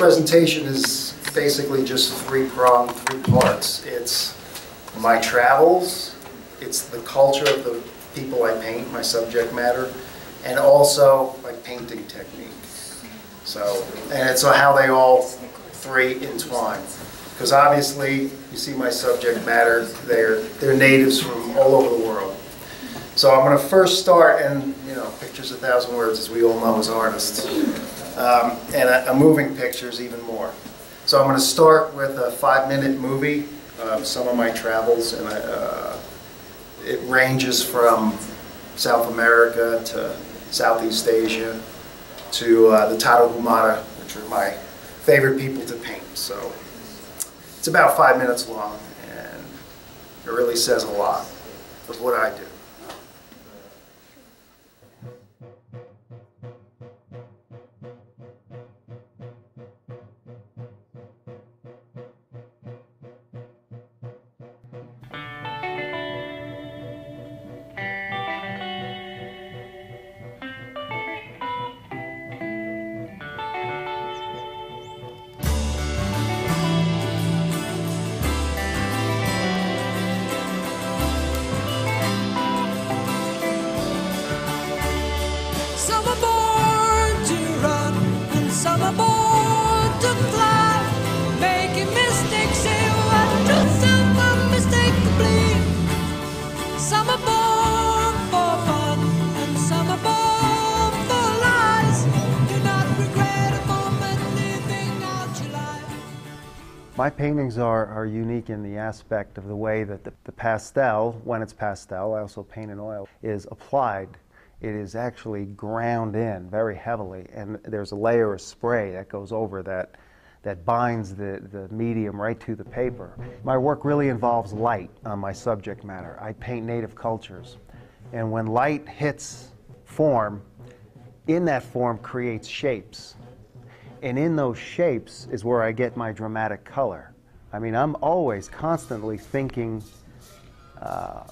Presentation is basically just three-pronged, three parts. It's my travels, it's the culture of the people I paint, my subject matter, and also my painting technique. So, and it's how they all three entwine. Because obviously, you see my subject matter, they're, they're natives from all over the world. So I'm going to first start, and you know, pictures a thousand words, as we all know as artists, um, and a, a moving pictures even more. So I'm going to start with a five-minute movie, uh, some of my travels, and I, uh, it ranges from South America to Southeast Asia to uh, the Tarahumara, which are my favorite people to paint. So it's about five minutes long, and it really says a lot of what I do. My paintings are, are unique in the aspect of the way that the, the pastel, when it's pastel, I also paint in oil, is applied. It is actually ground in very heavily, and there's a layer of spray that goes over that, that binds the, the medium right to the paper. My work really involves light on my subject matter. I paint native cultures, and when light hits form, in that form creates shapes. And in those shapes is where I get my dramatic color. I mean, I'm always constantly thinking uh,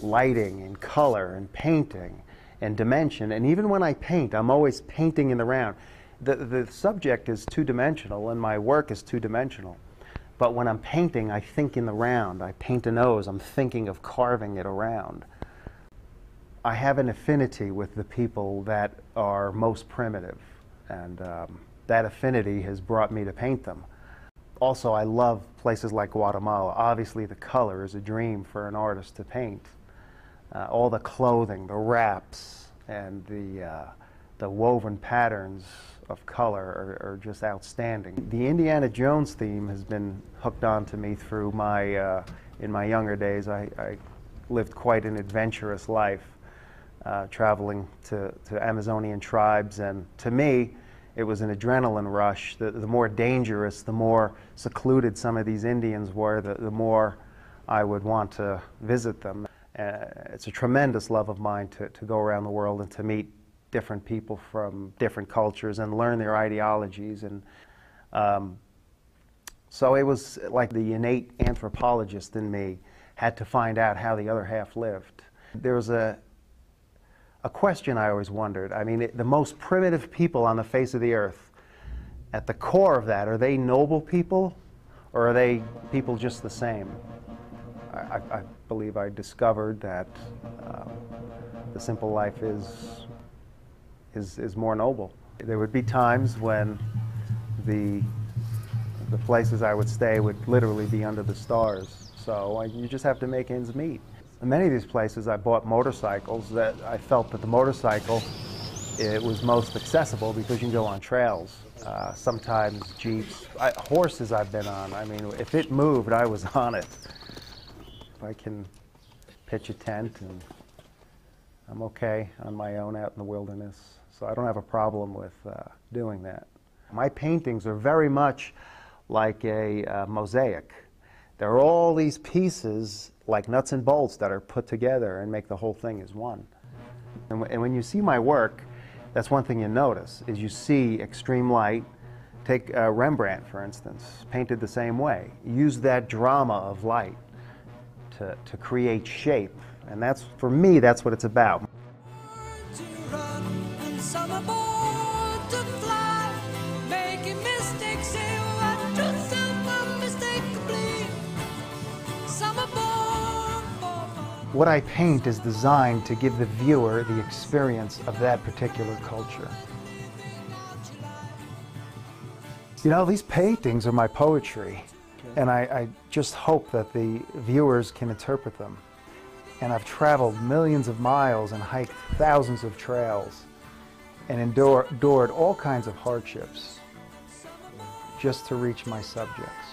lighting and color and painting and dimension. And even when I paint, I'm always painting in the round. The, the subject is two dimensional and my work is two dimensional. But when I'm painting, I think in the round. I paint a nose, I'm thinking of carving it around. I have an affinity with the people that are most primitive, and um, that affinity has brought me to paint them. Also, I love places like Guatemala. Obviously, the color is a dream for an artist to paint. Uh, all the clothing, the wraps, and the, uh, the woven patterns of color are, are just outstanding. The Indiana Jones theme has been hooked on to me through my, uh, in my younger days. I, I lived quite an adventurous life, uh, traveling to, to Amazonian tribes, and to me, it was an adrenaline rush. The, the more dangerous, the more secluded some of these Indians were, the, the more I would want to visit them. Uh, it's a tremendous love of mine to, to go around the world and to meet different people from different cultures and learn their ideologies. And um, so it was like the innate anthropologist in me had to find out how the other half lived. There was a, a question I always wondered. I mean, it, the most primitive people on the face of the earth, at the core of that, are they noble people or are they people just the same? I, I, I believe I discovered that um, the simple life is, is, is more noble. There would be times when the, the places I would stay would literally be under the stars. So uh, you just have to make ends meet. In many of these places, I bought motorcycles that I felt that the motorcycle it was most accessible because you can go on trails. Uh, sometimes jeeps, I, horses I've been on. I mean, if it moved, I was on it. If I can pitch a tent and I'm okay on my own out in the wilderness. So I don't have a problem with uh, doing that. My paintings are very much like a uh, mosaic. There are all these pieces, like nuts and bolts that are put together and make the whole thing as one. And, and when you see my work, that's one thing you notice, is you see extreme light. Take uh, Rembrandt, for instance, painted the same way. Use that drama of light to, to create shape. And that's, for me, that's what it's about. What I paint is designed to give the viewer the experience of that particular culture. You know, these paintings are my poetry, and I, I just hope that the viewers can interpret them. And I've traveled millions of miles and hiked thousands of trails and endure, endured all kinds of hardships just to reach my subjects.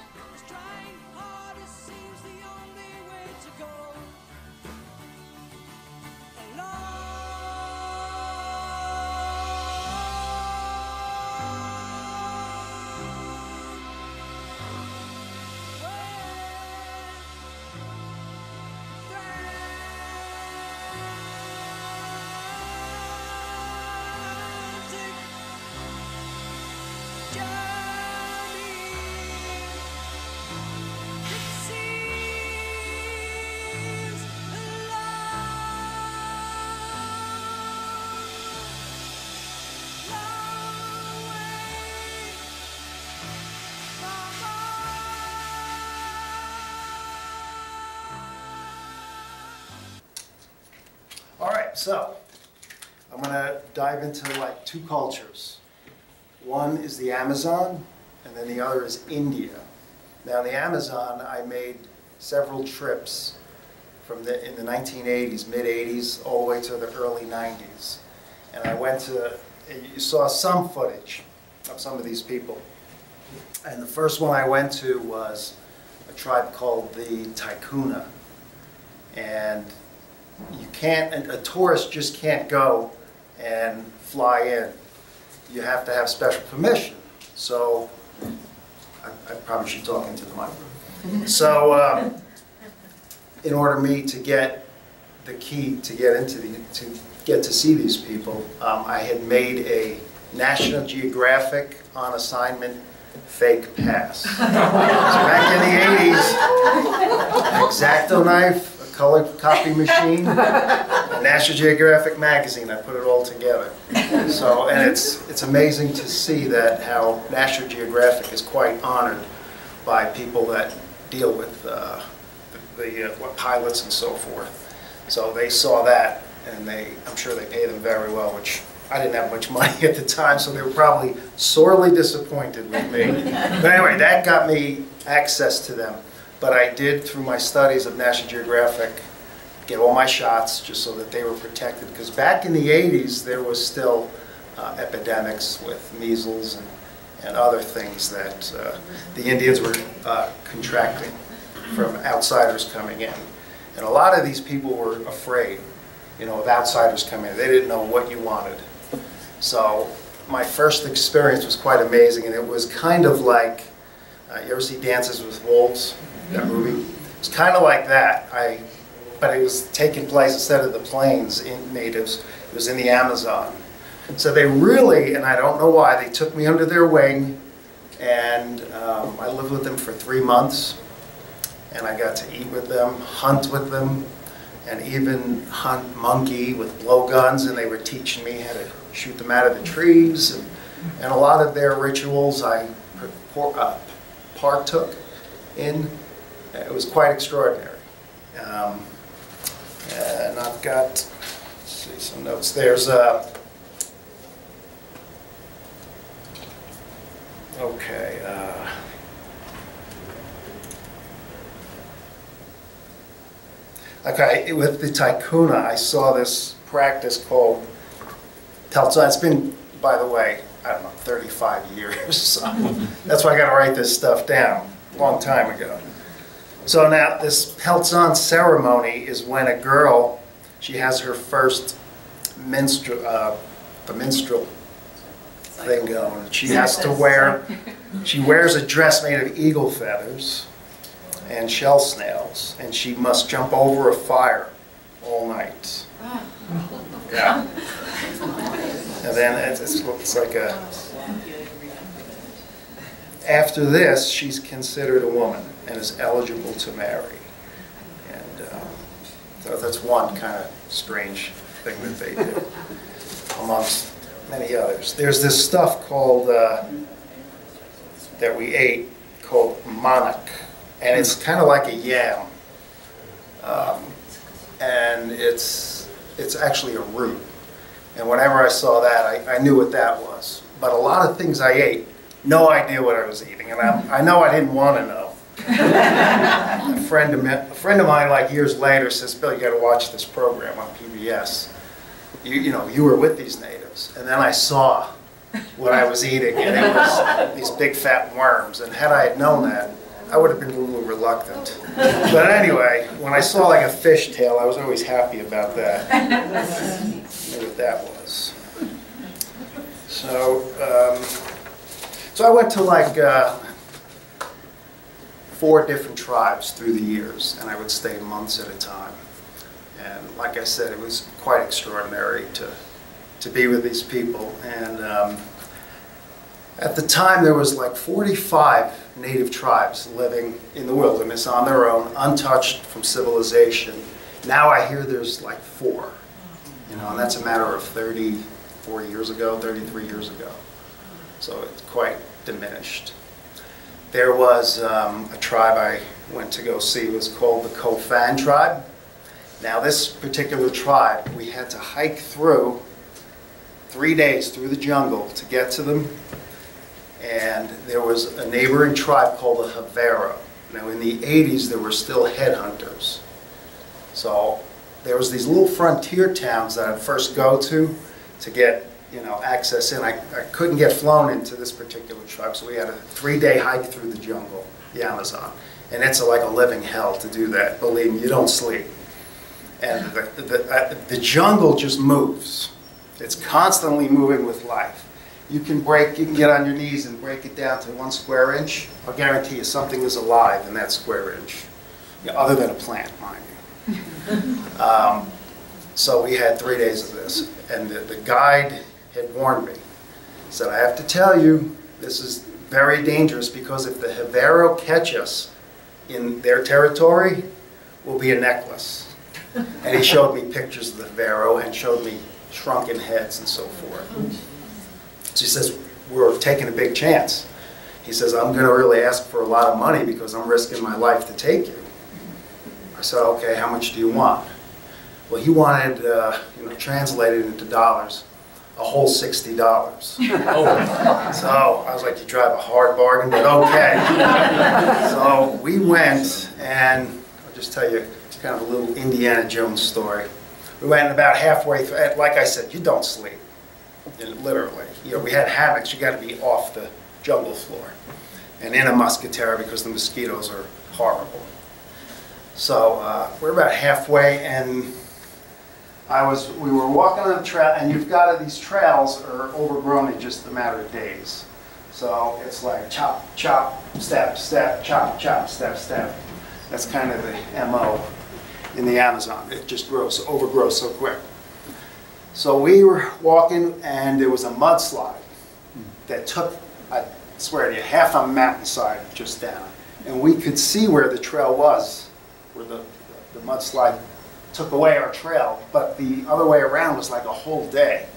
So I'm gonna dive into like two cultures. One is the Amazon, and then the other is India. Now, in the Amazon, I made several trips from the, in the 1980s, mid 80s, all the way to the early 90s. And I went to, you saw some footage of some of these people. And the first one I went to was a tribe called the Taikuna. And you can't, a tourist just can't go and fly in. You have to have special permission. So, I I probably should talk into the microphone. So, um, in order me to get the key to get into the, to get to see these people, um, I had made a National Geographic on assignment fake pass. So back in the 80s, X-Acto knife, color copy machine, National Geographic magazine, I put it all together. So, and it's, it's amazing to see that how National Geographic is quite honored by people that deal with uh, the, the, uh, what pilots and so forth. So they saw that, and they, I'm sure they pay them very well, which I didn't have much money at the time, so they were probably sorely disappointed with me. But anyway, that got me access to them. But I did, through my studies of National Geographic, get all my shots just so that they were protected. Because back in the 80s, there was still uh, epidemics with measles and, and other things that uh, the Indians were uh, contracting from outsiders coming in. And a lot of these people were afraid, you know, of outsiders coming in. They didn't know what you wanted. So my first experience was quite amazing, and it was kind of like, uh, you ever see Dances with Wolves, that movie? It was kind of like that. I, but it was taking place instead of the plains in natives, it was in the Amazon. So they really, and I don't know why, they took me under their wing, and um, I lived with them for three months, and I got to eat with them, hunt with them, and even hunt monkey with blowguns, and they were teaching me how to shoot them out of the trees, and, and a lot of their rituals I uh, partook in. It was quite extraordinary. Um, and I've got, see some notes. There's a, okay. Uh, Okay, with the Taikuna, I saw this practice called Teltsa. It's been, by the way, I don't know, 35 years. So that's why I got to write this stuff down, a long time ago. So now, this Pelazón ceremony is when a girl, she has her first menstrual, uh, the menstrual thing going. She has to wear, she wears a dress made of eagle feathers and shell snails, and she must jump over a fire all night. Yeah. And then it's, it's it's like a, after this, she's considered a woman and is eligible to marry. And um, so that's one kind of strange thing that they do, amongst many others. There's this stuff called, uh, that we ate called manioc, and it's kind of like a yam. Um, and it's, it's actually a root. And whenever I saw that, I, I knew what that was. But a lot of things I ate, no idea what I was eating, and I, I know I didn't want to know. a friend of mine, a friend of mine, like years later, says, "Bill, you got to watch this program on PBS. You, you know, you were with these natives." And then I saw what I was eating, and it was these big fat worms. And had I had known that, I would have been a little reluctant. But anyway, when I saw like a fish tail, I was always happy about that. I Knew what that was. So, um, so I went to like uh, four different tribes through the years, and I would stay months at a time. And like I said, it was quite extraordinary to to be with these people. And um, at the time, there was like 45 native tribes living in the wilderness on their own, untouched from civilization. Now I hear there's like four, you know, and that's a matter of 34 years ago, 33 years ago. So it's quite diminished. There was um, a tribe I went to go see, was called the Kofan tribe. Now this particular tribe, we had to hike through three days through the jungle to get to them. And there was a neighboring tribe called the Jivaro. Now in the 80s, there were still headhunters. So there was these little frontier towns that I'd first go to to get you know, access in. I, I couldn't get flown into this particular tribe, so we had a three-day hike through the jungle, the Amazon. And it's a, like a living hell to do that. Believe me, you don't sleep. And the, the, uh, the jungle just moves. It's constantly moving with life. You can break, you can get on your knees and break it down to one square inch. I'll guarantee you something is alive in that square inch, you know, other than a plant, mind you. um, so we had three days of this, and the, the guide had warned me. Said, I have to tell you, this is very dangerous because if the Jivaro catch us in their territory, we'll be a necklace. And he showed me pictures of the Jivaro and showed me shrunken heads and so forth. So he says, we're taking a big chance. He says, I'm going to really ask for a lot of money because I'm risking my life to take you. I said, okay, how much do you want? Well, he wanted, uh, you know, translated into dollars, a whole $60. So I was like, you drive a hard bargain, but okay. so we went, and I'll just tell you kind of a little Indiana Jones story. We went about halfway through, like I said, you don't sleep, literally. You know, we had hammocks, you got to be off the jungle floor. And in a musketeer because the mosquitoes are horrible. So uh, we're about halfway, and I was, we were walking on the trail, and you've got to, these trails are overgrown in just a matter of days. So it's like chop, chop, step, step, chop, chop, step, step. That's kind of the MO in the Amazon. It just grows, overgrows so quick. So we were walking, and there was a mudslide that took, I swear to you, half a mountainside just down. And we could see where the trail was, where the, the mudslide took away our trail, but the other way around was like a whole day.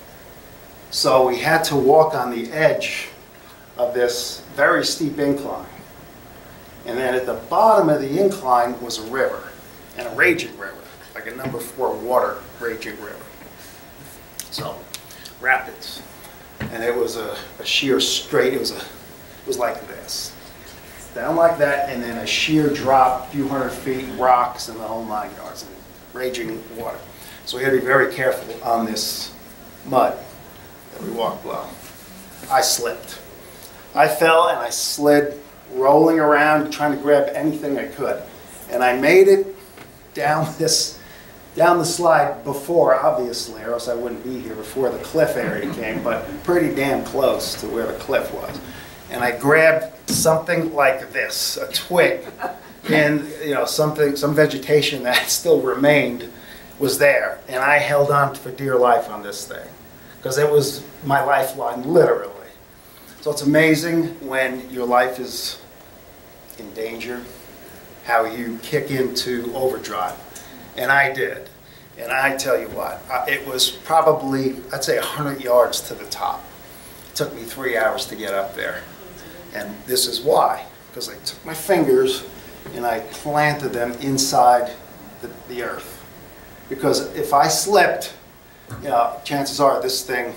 So we had to walk on the edge of this very steep incline. And then at the bottom of the incline was a river, and a raging river, like a number four water raging river. So, rapids. And it was a, a sheer straight, it was, a, it was like this. Down like that, and then a sheer drop, a few hundred feet, rocks, and the whole nine yards, and raging water. So we had to be very careful on this mud that we walked below. I slipped. I fell and I slid, rolling around, trying to grab anything I could. And I made it down this, down the slide before, obviously, or else I wouldn't be here before the cliff area came, but pretty damn close to where the cliff was. And I grabbed something like this, a twig, and you know something, some vegetation that still remained was there, and I held on for dear life on this thing because it was my lifeline, literally. So it's amazing when your life is in danger, how you kick into overdrive. And I did. And I tell you what, it was probably, I'd say 100 yards to the top. It took me three hours to get up there. And this is why, because I took my fingers and I planted them inside the, the earth. Because if I slipped, you know, chances are this thing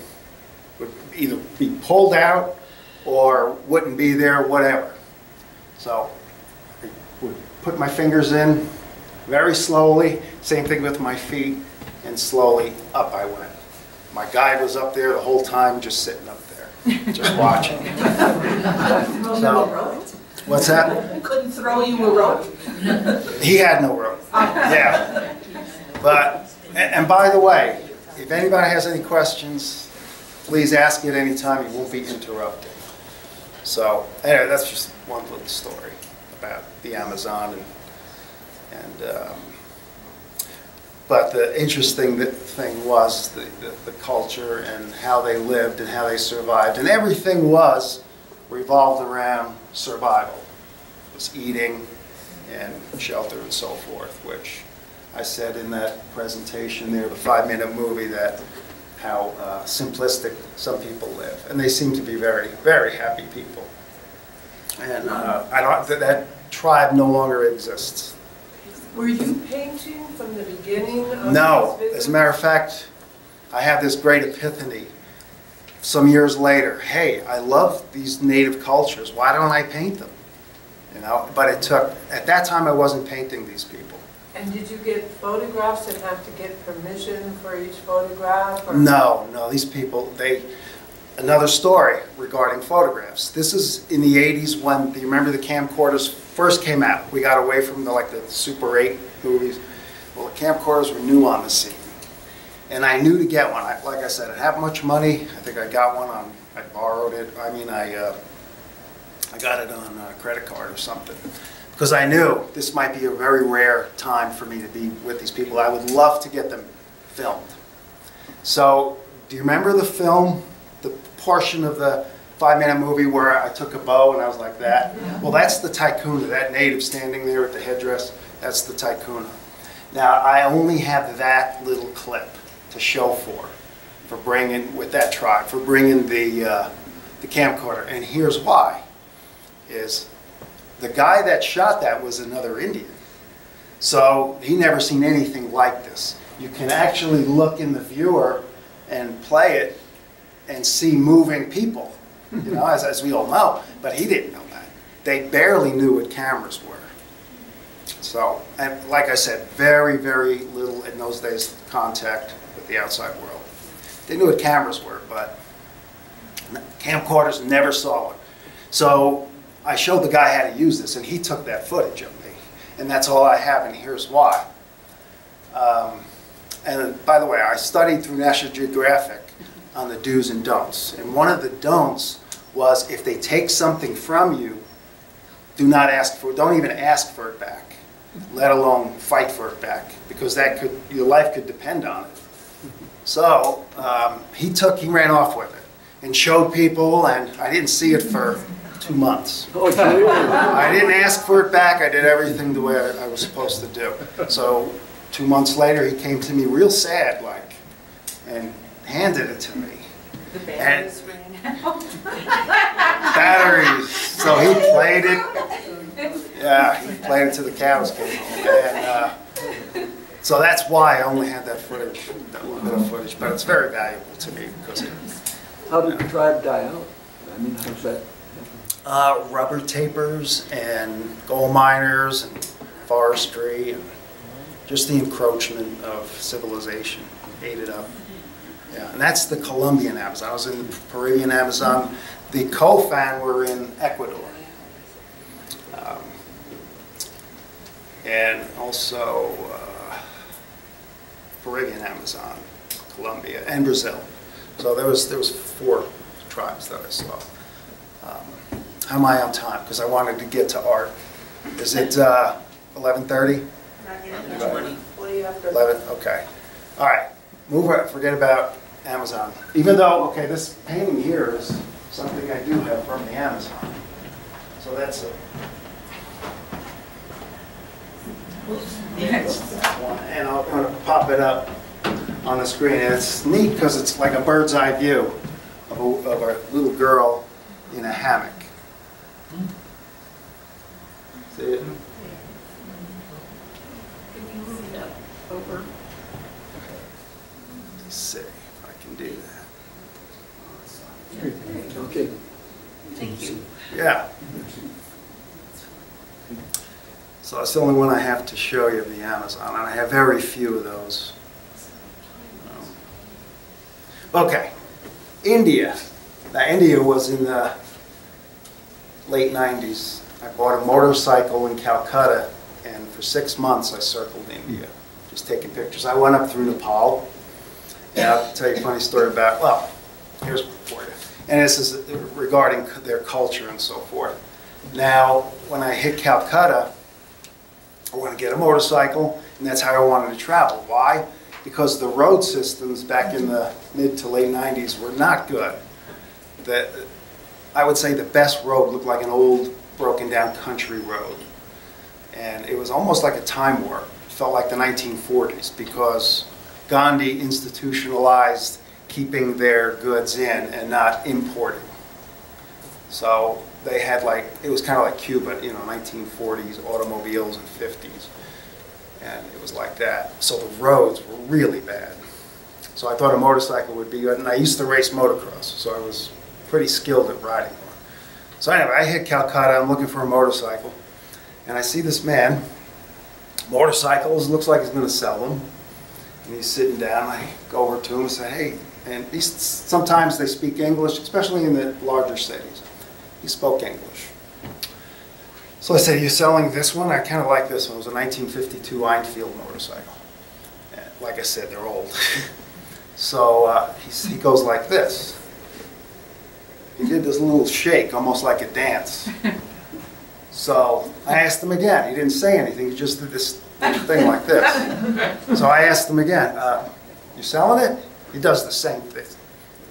would either be pulled out or wouldn't be there, whatever. So I would put my fingers in very slowly, same thing with my feet, and slowly up I went. My guide was up there the whole time, just sitting up there, just watching. So, what's that? Couldn't throw you a rope? He had no rope. Yeah. But, and by the way, if anybody has any questions, please ask at any time. You won't be interrupted. So, anyway, that's just one little story about the Amazon and, and, um, but the interesting thing was the, the, the culture and how they lived and how they survived. And everything was revolved around survival. It was eating and shelter and so forth, which I said in that presentation there, the five-minute movie, that how uh, simplistic some people live. And they seem to be very, very happy people. And uh, I don't, that, that tribe no longer exists. Were you painting from the beginning of No, as a matter of fact, I have this great epiphany some years later. Hey, I love these native cultures. Why don't I paint them? You know, but it took, at that time, I wasn't painting these people. And did you get photographs and have to get permission for each photograph? or- No, no, these people, they, another story regarding photographs. This is in the 80s when, you remember the camcorders first came out? We got away from the, like, the Super 8 movies. Well, the camcorders were new on the scene. And I knew to get one. I- Like I said, I didn't have much money. I think I got one on, I borrowed it. I mean, I, uh, I got it on a credit card or something. Because I knew this might be a very rare time for me to be with these people. I would love to get them filmed. So, do you remember the film, the portion of the five-minute movie where I took a bow and I was like that? Well, that's the Taikuna, that native standing there with the headdress, that's the Taikuna. Now, I only have that little clip to show for, for bringing, with that tribe, for bringing the, uh, the camcorder. And here's why, is the guy that shot that was another Indian. So he never seen anything like this. You can actually look in the viewer and play it and see moving people, you know, as, as we all know. But he didn't know that. They barely knew what cameras were. So, and like I said, very, very little in those days contact the outside world. They knew what cameras were, but camcorders never saw it. So I showed the guy how to use this, and he took that footage of me. And that's all I have, and here's why. Um, and by the way, I studied through National Geographic on the do's and don'ts. And one of the don'ts was if they take something from you, do not ask for, don't even ask for it back, let alone fight for it back, because that could, your life could depend on it. So um, he took, he ran off with it and showed people, and I didn't see it for two months. I didn't ask for it back. I did everything the way I I was supposed to do. So two months later, he came to me real sad, like, and handed it to me. The And- band is ringing out. Batteries. So he played it. Yeah, he played it to the cows came home. And uh, so that's why I only had that footage, that little bit of footage. But it's very valuable to me because it, How did the tribe die out? I mean, how's that? uh, rubber tapers and gold miners and forestry and just the encroachment of civilization ate it up. Yeah, and that's the Colombian Amazon. I was in the Peruvian Amazon. The Kofan were in Ecuador. Um, and also uh, Peruvian Amazon, Colombia, and Brazil. So there was there was four tribes that I saw. Um, how am I on time? Because I wanted to get to art. Is it uh, 11:30? Twenty after. 11, okay. All right, move on, forget about Amazon. Even though, okay, this painting here is something I do have from the Amazon. So that's a and I'll kind of pop it up on the screen. And it's neat because it's like a bird's eye view of a, of a little girl in a hammock. See it? Over. Let's see if I can do that. Okay. Thank you. Yeah. That that's the only one I have to show you of the Amazon, and I have very few of those. Um, okay, India. Now, India was in the late 90s. I bought a motorcycle in Calcutta, and for six months I circled India, just taking pictures. I went up through Nepal, and I'll tell you a funny story about, well, here's for you. And this is regarding their culture and so forth. Now, when I hit Calcutta, I want to get a motorcycle, and that's how I wanted to travel. Why? Because the road systems back in the mid to late 90s were not good. The, I would say the best road looked like an old, broken down country road. And it was almost like a time warp. It felt like the 1940s because Gandhi institutionalized keeping their goods in and not importing. So they had like, it was kind of like Cuba, you know, 1940s automobiles and 50s. And it was like that. So the roads were really bad. So I thought a motorcycle would be good. And I used to race motocross, so I was pretty skilled at riding one. So anyway, I hit Calcutta, I'm looking for a motorcycle. And I see this man, motorcycles, looks like he's going to sell them. And he's sitting down, I go over to him and say, hey, and sometimes they speak English, especially in the larger cities. He spoke English. So I said, you selling this one? I kind of like this one. It was a 1952 Enfield motorcycle. And like I said, they're old. so uh, he, he goes like this. He did this little shake, almost like a dance. So I asked him again. He didn't say anything. He just did this thing like this. So I asked him again, uh, you selling it? He does the same thing.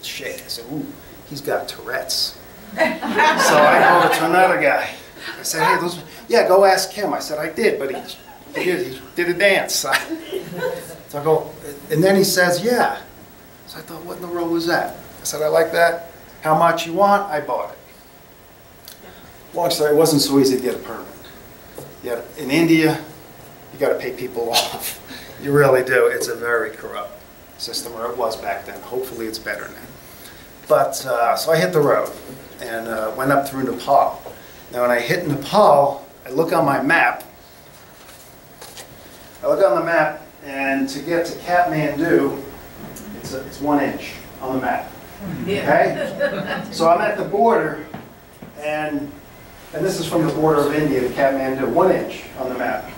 Shake. I said, ooh, he's got Tourette's. so I go to another guy. I said, hey, those, yeah, go ask him. I said, I did, but he, he, did, he did a dance. so I go, and then he says, yeah. So I thought, what in the world was that? I said, I like that. How much you want? I bought it. Long story, it wasn't so easy to get a permit. Yet in India, you got to pay people off. You really do. It's a very corrupt system, or it was back then. Hopefully, it's better now. But uh, so I hit the road and uh, went up through Nepal. Now, when I hit Nepal, I look on my map. I look on the map, and to get to Kathmandu, it's, a, it's one inch on the map. Okay? So I'm at the border, and and this is from the border of India to Kathmandu, one inch on the map.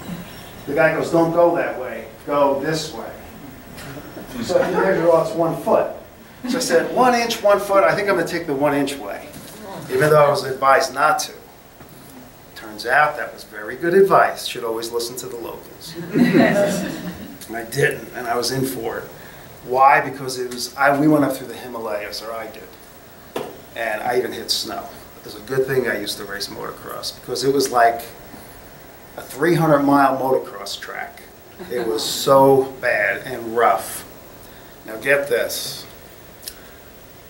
The guy goes, don't go that way, go this way. So if you measure, oh, it's one foot. So I said, one inch, one foot, I think I'm gonna take the one inch way, even though I was advised not to. Turns out that was very good advice, should always listen to the locals. And I didn't, and I was in for it. Why? Because it was, I, we went up through the Himalayas, or I did, and I even hit snow. It was a good thing I used to race motocross, because it was like a 300 mile motocross track. It was so bad and rough. Now get this.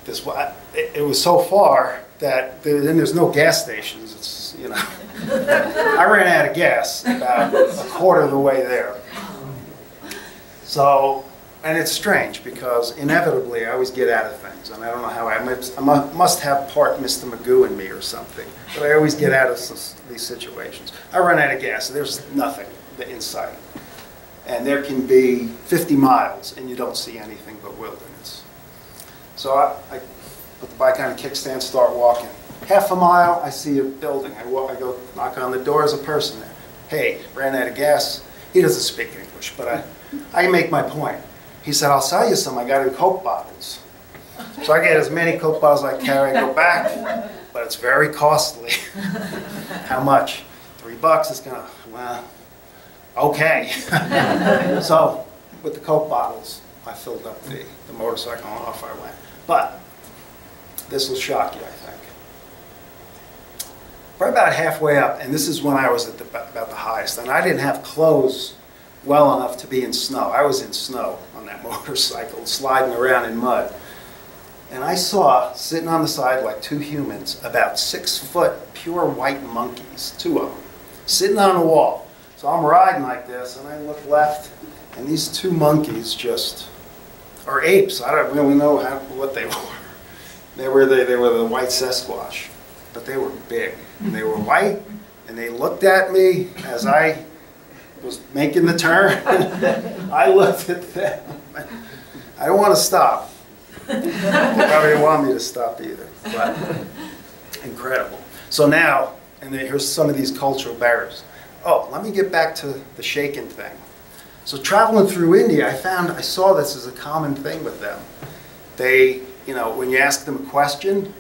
This it, it was so far that then there's no gas stations. It's you know. I ran out of gas about a quarter of the way there. So, and it's strange because inevitably I always get out of things, and I don't know how I must, I must have part Mr. Magoo in me or something, but I always get out of these situations. I run out of gas, there's nothing in sight. And there can be 50 miles and you don't see anything but wilderness. So I, I put the bike on a kickstand, start walking. Half a mile, I see a building. I, walk, I go knock on the door, there's a person there. Hey, ran out of gas. He doesn't speak English, but I, I make my point. He said, I'll sell you some. I got in Coke bottles. So I get as many Coke bottles as I carry, I go back, but it's very costly. How much? Three bucks is gonna, well, okay. so with the Coke bottles, I filled up the, the motorcycle and off I went. But this will shock you, I think. Right about halfway up, and this is when I was at the, about the highest, and I didn't have clothes well enough to be in snow. I was in snow on that motorcycle, sliding around in mud. And I saw, sitting on the side like two humans, about six foot pure white monkeys, two of them, sitting on a wall. So I'm riding like this, and I look left, and these two monkeys just, or apes, I don't really know how, what they were. They were the, they were the white Sasquatch, but they were big. And they were white, and they looked at me as I was making the turn. I looked at them. I don't want to stop. They Probably didn't want me to stop either, but incredible. So now, and here's some of these cultural barriers. Oh, let me get back to the shaking thing. So traveling through India, I found, I saw this as a common thing with them. They, you know, when you ask them a question,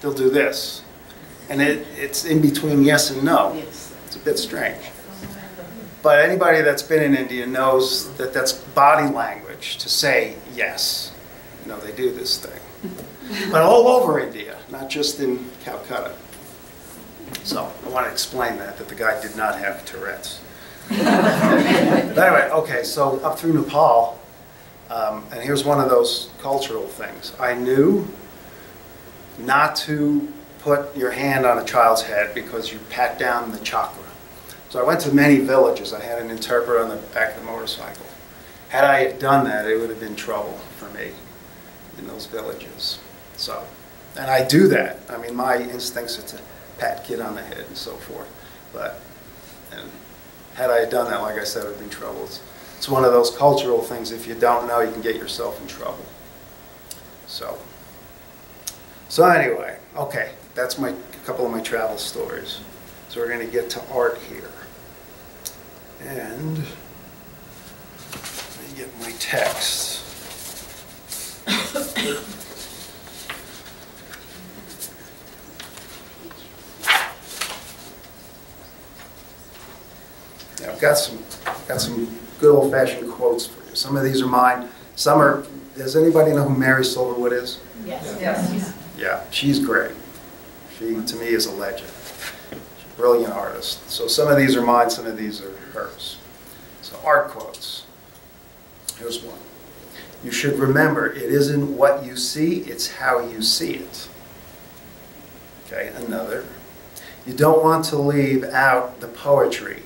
they'll do this. And it, it's in between yes and no. Yes. It's a bit strange. But anybody that's been in India knows that that's body language to say yes. You know, they do this thing. But all over India, not just in Calcutta. So I want to explain that, that the guy did not have Tourette's. But anyway, okay, so up through Nepal, um, and here's one of those cultural things. I knew not to put your hand on a child's head because you pat down the chakra. So I went to many villages. I had an interpreter on the back of the motorcycle. Had I done that, it would have been trouble for me in those villages. So, and I do that. I mean, my instincts are to pat kid on the head and so forth. But, and had I done that, like I said, it would have been trouble. It's, one of those cultural things. If you don't know, you can get yourself in trouble. So, so anyway, okay, that's my a couple of my travel stories. So we're going to get to art here. And let me get my text. I've got some, got some good old-fashioned quotes for you. Some of these are mine. Some are, does anybody know who Mary Silverwood is? Yes. Yes. Yeah, she's great. She, to me, is a legend. She's a brilliant artist. So some of these are mine, some of these are hers. So art quotes. Here's one. You should remember, it isn't what you see, it's how you see it. Okay, another. You don't want to leave out the poetry,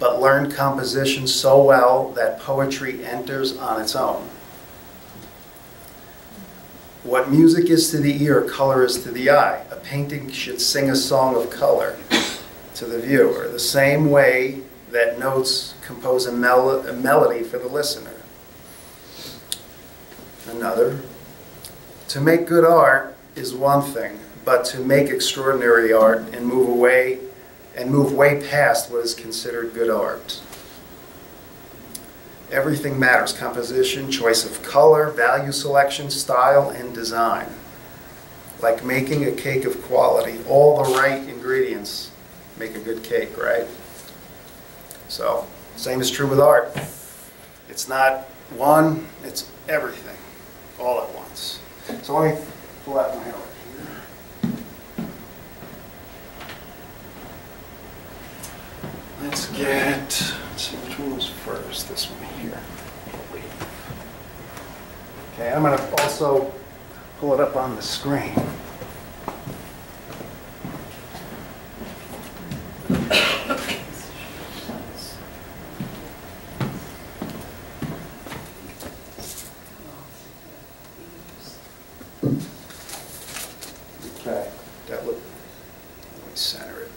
but learn composition so well that poetry enters on its own. What music is to the ear, color is to the eye. A painting should sing a song of color to the viewer, the same way that notes compose a, mel- a melody for the listener. Another, to make good art is one thing, but to make extraordinary art and move away and move way past what is considered good art. Everything matters composition, choice of color, value selection, style, and design. Like making a cake of quality, all the right ingredients make a good cake, right? So, same is true with art. It's not one, it's everything, all at once. So let me pull out my art here. Let's get, let's see which one was first, this one here. Okay, I'm gonna also pull it up on the screen. Okay, that look, let me center it.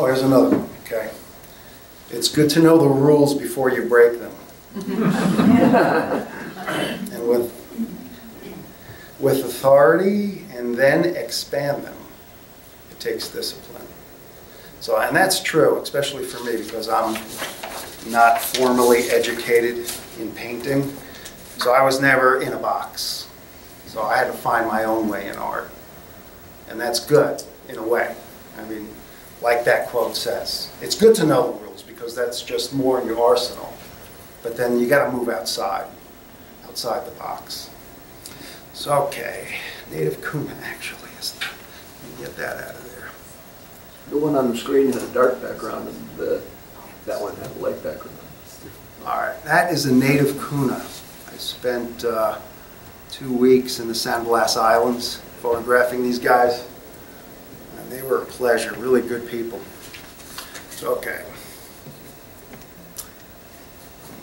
Oh, here's another one, okay. It's good to know the rules before you break them. And with, with authority and then expand them, it takes discipline. So, and that's true, especially for me, because I'm not formally educated in painting. So I was never in a box. So I had to find my own way in art. And that's good, in a way. Like that quote says. It's good to know the rules because that's just more in your arsenal. But then you got to move outside, outside the box. So, okay, native Kuna actually is. Let me get that out of there. The one on the screen had a dark background and the, that one had a light background. All right, that is a native Kuna. I spent uh, two weeks in the San Blas Islands photographing these guys. They were a pleasure, really good people. Okay.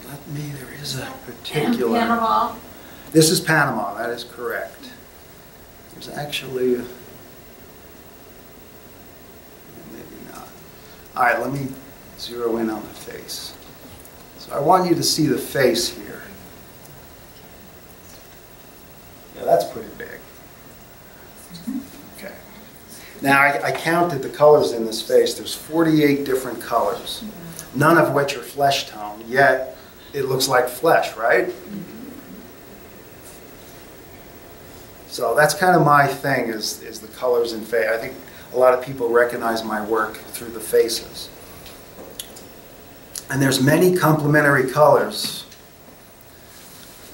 Let me, there is a particular. Panama. This is Panama, that is correct. There's actually, maybe not. All right, let me zero in on the face. So I want you to see the face here. Yeah, that's pretty big. Now, I, I counted the colors in this face. There's 48 different colors, none of which are flesh tone, yet it looks like flesh, right? So that's kind of my thing is, is the colors in face. I think a lot of people recognize my work through the faces. And there's many complementary colors.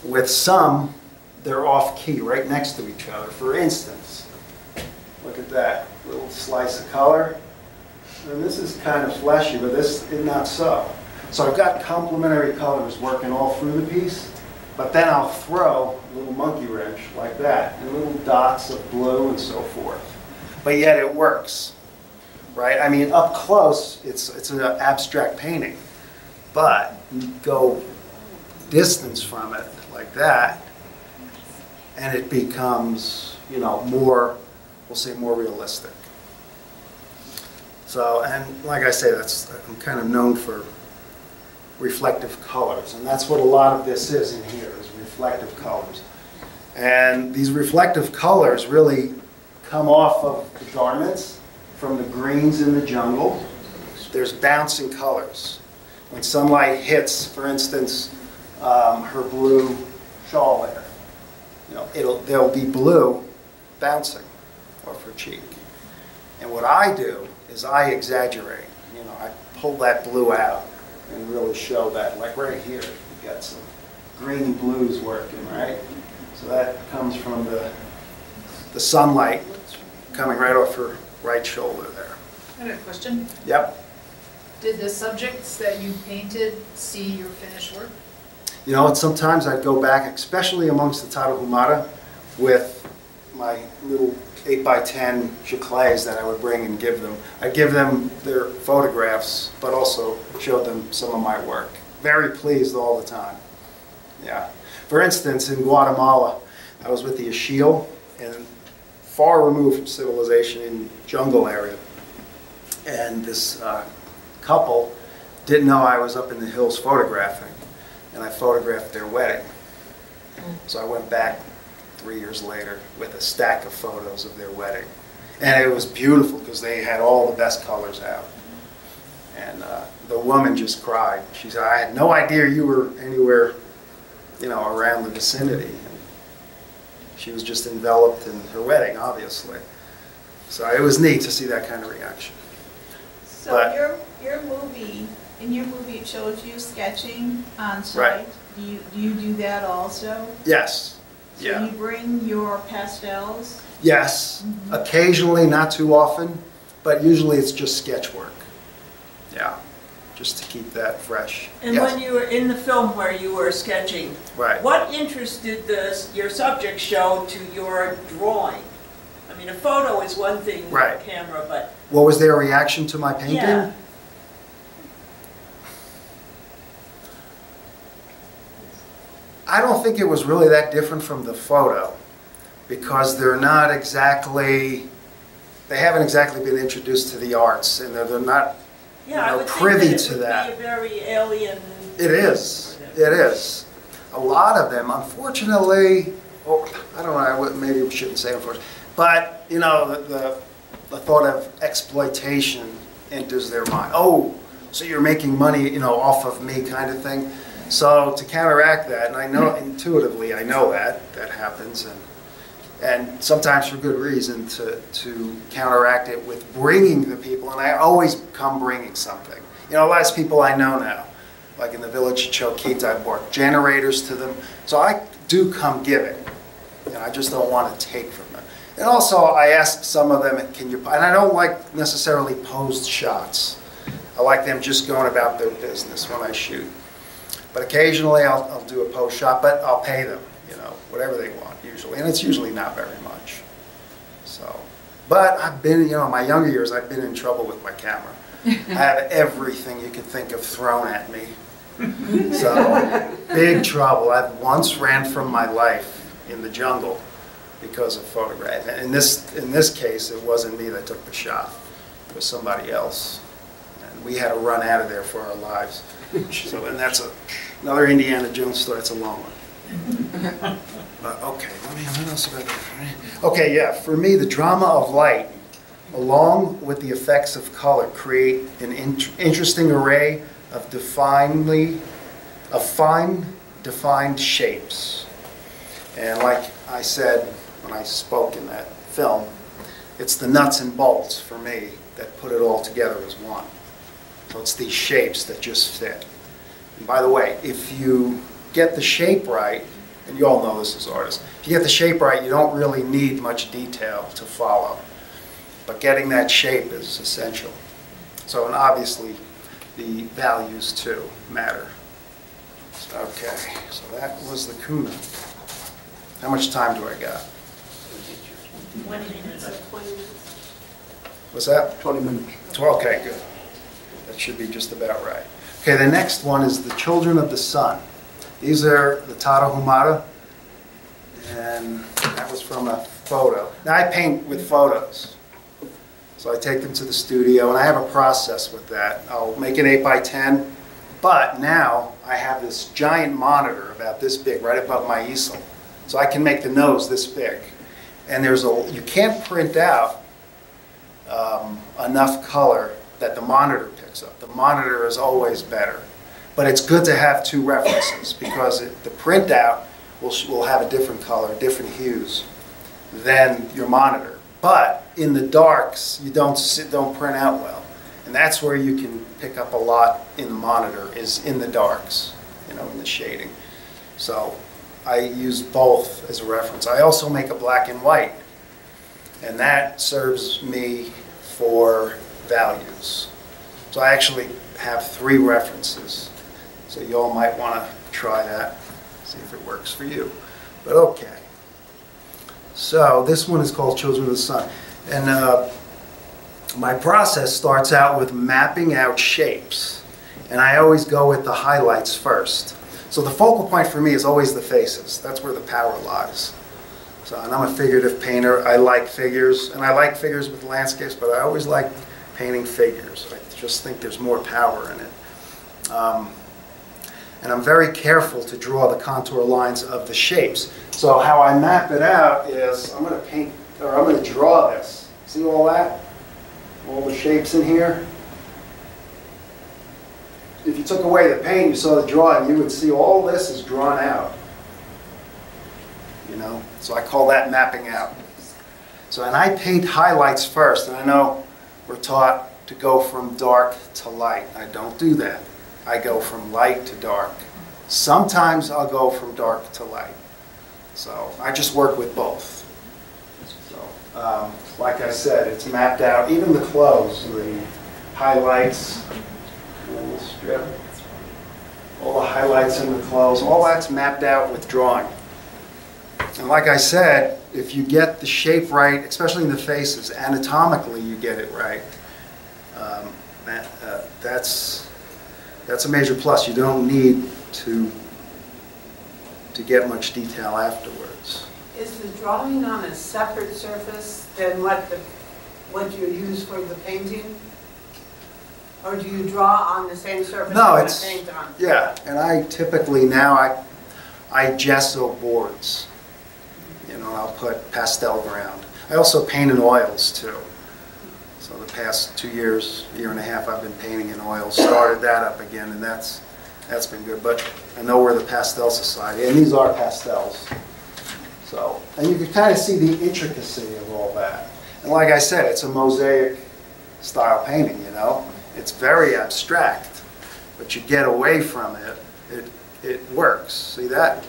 With some, they're off key, right next to each other. For instance, look at that little slice of color. And this is kind of fleshy, but this is not so. So I've got complementary colors working all through the piece, but then I'll throw a little monkey wrench like that, and little dots of blue and so forth. But yet it works, right? I mean, up close, it's, it's an abstract painting. But you go distance from it like that, and it becomes, you know, more, we'll say more realistic. So, and like I say, that's, I'm kind of known for reflective colors, and that's what a lot of this is in here, is reflective colors. And these reflective colors really come off of the garments from the greens in the jungle. There's bouncing colors. When sunlight hits, for instance, um, her blue shawl there, you know, it'll, there'll be blue bouncing off for cheek. And what I do is I exaggerate. You know, I pull that blue out and really show that. Like right here, you got some green blues working, right? So that comes from the, the sunlight coming right off her right shoulder there. I have a question. Yep. Did the subjects that you painted see your finished work? You know, and sometimes I'd go back, especially amongst the Tarahumara, with my little 8 by 10 chiclets that I would bring and give them. I'd give them their photographs, but also show them some of my work. Very pleased all the time. Yeah. For instance, in Guatemala, I was with the Ixil, and far removed from civilization in jungle area. And this uh, couple didn't know I was up in the hills photographing, and I photographed their wedding. So I went back three years later with a stack of photos of their wedding. And it was beautiful because they had all the best colors out. And uh, the woman just cried. She said, I had no idea you were anywhere, you know, around the vicinity. She was just enveloped in her wedding, obviously. So it was neat to see that kind of reaction. So But- your, your movie, in your movie, it shows you sketching on Right. site. Do you, do you do that also? Yes, So yeah. you bring your pastels? Yes, mm-hmm. occasionally, not too often, but usually it's just sketch work. Yeah, just to keep that fresh. And Yes, when you were in the film where you were sketching, Right. what interest did the, your subject show to your drawing? I mean, a photo is one thing with Right. a camera, but What was their reaction to my painting? yeah. I don't think it was really that different from the photo because they're not exactly, they haven't exactly been introduced to the arts and they're, they're not, Yeah, I know, privy that to that. be a very alien. it is, it is. A lot of them, unfortunately, or I don't know, I would- maybe we shouldn't say unfortunately, but, you know, the, the, the thought of exploitation enters their mind. Oh, so you're making money, you know, off of me kind of thing. So to counteract that, and I know intuitively, I know that, that happens, and, and sometimes for good reason, to, to counteract it with bringing the people, and I always come bringing something. You know, a lot of people I know now, like in the village of Choguita, I brought generators to them, so I do come giving. and I just don't want to take from them. And also, I ask some of them, can you, and I don't like necessarily posed shots. I like them just going about their business when I shoot. But occasionally, I'll, I'll do a post shot, but I'll pay them, you know, whatever they want usually, and it's usually not very much. So, but I've been, you know, in my younger years, I've been in trouble with my camera. I have everything you can think of thrown at me. So, big trouble. I once ran from my life in the jungle because of photograph. And in this, in this case, it wasn't me that took the shot. It was somebody else. And we had to run out of there for our lives. So, and that's a, another Indiana Jones story, it's a long one. But, okay, let me, what else about that? Okay, yeah, for me, the drama of light, along with the effects of color, create an int- interesting array of definely, of fine defined shapes. And like I said when I spoke in that film, it's the nuts and bolts for me that put it all together as one. So it's these shapes that just fit. And by the way, if you get the shape right, and you all know this as artists, if you get the shape right, you don't really need much detail to follow. But getting that shape is essential. So, and obviously, the values too matter. Okay, so that was the Kuna. How much time do I got? Twenty minutes. What's that? 20 minutes. Tw- Okay, good. That should be just about right. Okay, the next one is the Children of the Sun. These are the Tarahumara, and that was from a photo. Now, I paint with photos. So I take them to the studio, and I have a process with that. I'll make an 8 by 10, but now I have this giant monitor about this big, right above my easel. So I can make the nose this big. And there's a, you can't print out um, enough color that the monitor picks up. The monitor is always better. But it's good to have two references because it, the printout will, will have a different color, different hues than your monitor. But in the darks, you don't sit, don't print out well. And that's where you can pick up a lot in the monitor is in the darks, you know, in the shading. So I use both as a reference. I also make a black and white, and that serves me for values. So I actually have three references. So you all might want to try that, see if it works for you. But okay. So this one is called Children of the Sun. And uh, my process starts out with mapping out shapes. And I always go with the highlights first. So the focal point for me is always the faces. That's where the power lies. So, and I'm a figurative painter. I like figures, and I like figures with landscapes, but I always like painting figures. I just think there's more power in it. Um, and I'm very careful to draw the contour lines of the shapes. So how I map it out is I'm going to paint, or I'm going to draw this. See all that? All the shapes in here? If you took away the paint, you saw the drawing, you would see all this is drawn out. You know, so I call that mapping out. So, and I paint highlights first, and I know we're taught to go from dark to light. I don't do that. I go from light to dark. Sometimes I'll go from dark to light. So I just work with both. So, um, like I said, it's mapped out, even the clothes, the highlights, little strip, all the highlights in the clothes, all that's mapped out with drawing. And like I said, if you get the shape right, especially in the faces, anatomically you get it right, um, that, uh, that's, that's a major plus. You don't need to, to get much detail afterwards. Is the drawing on a separate surface than what the, what you use for the painting? Or do you draw on the same surface you No, it's, paint on? yeah, and I typically now, I, I gesso boards. You know, I'll put pastel ground. I also paint in oils too. So the past two years, year and a half, I've been painting in oils, started that up again, and that's, that's been good. But I know we're the Pastel Society, and these are pastels. So, and you can kind of see the intricacy of all that. And like I said, it's a mosaic style painting, you know? It's very abstract, but you get away from it, it, it works. See that?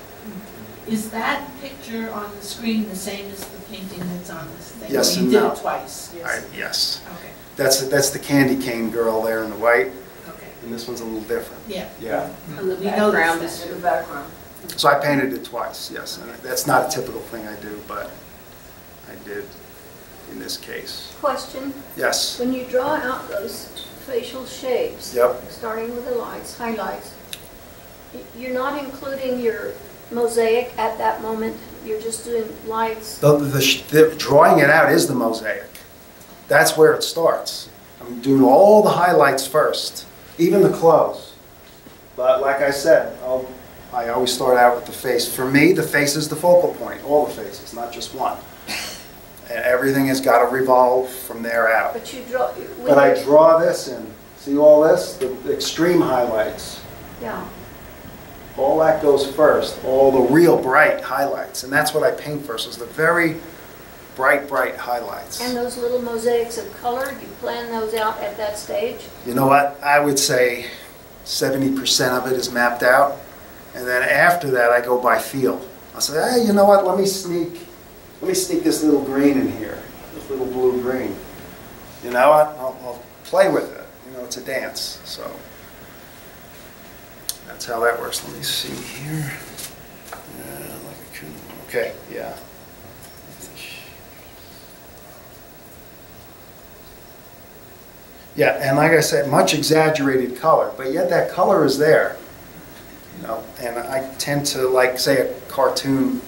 Is that picture on the screen the same as the painting that's on this thing? Yes Or and You no. did it twice? I- Yes. Okay, That's, that's the candy cane girl there in the white, okay, and this one's a little different. yeah. Yeah. Mm-hmm. And the We know this background is- is the background. So I painted it twice, yes. And that's not a typical thing I do, but I did in this case. Question, Yes. when you draw out those facial shapes, Yep. starting with the lights, highlights, y- you're not including your mosaic at that moment, you're just doing lights? The, the, the, drawing it out is the mosaic. That's where it starts. I'm doing all the highlights first, even the clothes. But like I said, I'll, I always start out with the face. For me, the face is the focal point, all the faces, not just one. And everything has got to revolve from there out. But you draw. But I draw this in. See all this? The extreme highlights. Yeah, All that goes first, all the real bright highlights. And that's what I paint first, is the very bright, bright highlights. and those little mosaics of color, you plan those out at that stage? You know what? I would say 70% of it is mapped out. And then after that, I go by feel. I'll say, hey, you know what? Let me sneak, let me sneak this little green in here, this little blue green. You know what? I'll, I'll play with it. You know, it's a dance. So that's how that works. Let me see here. Yeah, like Okay, yeah. Yeah, and like I said, much exaggerated color, but yet that color is there. You know, and I tend to like, say, a cartoon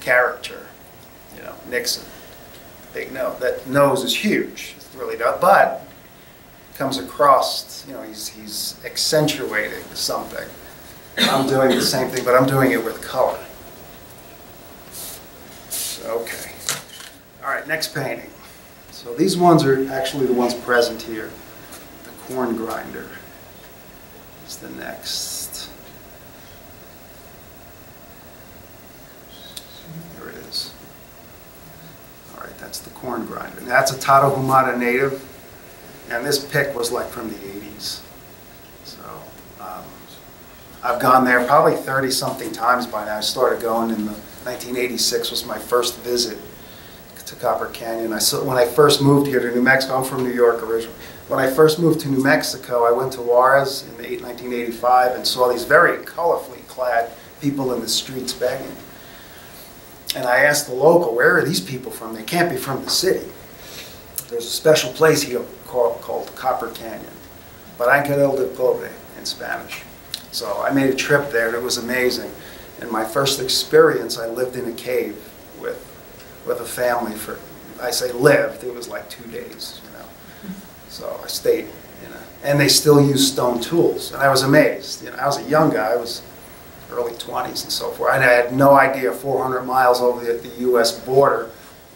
character, you know, Nixon, big nose. That nose is huge, it's really not, but comes across, you know, he's, he's accentuating something. I'm doing the same thing, but I'm doing it with color. Okay. All right, next painting. So these ones are actually the ones present here. The corn grinder is the next. There it is. All right, that's the corn grinder. And that's a Tarahumara native. And this pick was like from the 80s. So um, I've gone there probably 30-something times by now. I started going in the 1986 was my first visit to Copper Canyon. I saw, when I first moved here to New Mexico, I'm from New York originally. When I first moved to New Mexico, I went to Juarez in the eight- 1985 and saw these very colorfully clad people in the streets begging. And I asked the local, where are these people from? They can't be from the city. There's a special place here called, called Copper Canyon, Barranca del Cobre in Spanish. So I made a trip there and it was amazing. And my first experience, I lived in a cave with with a family for, I say lived, it was like two days, you know. So I stayed, you know, and they still use stone tools. And I was amazed, you know, I was a young guy, I was early 20s and so forth. And I had no idea 400 miles over the, the US border,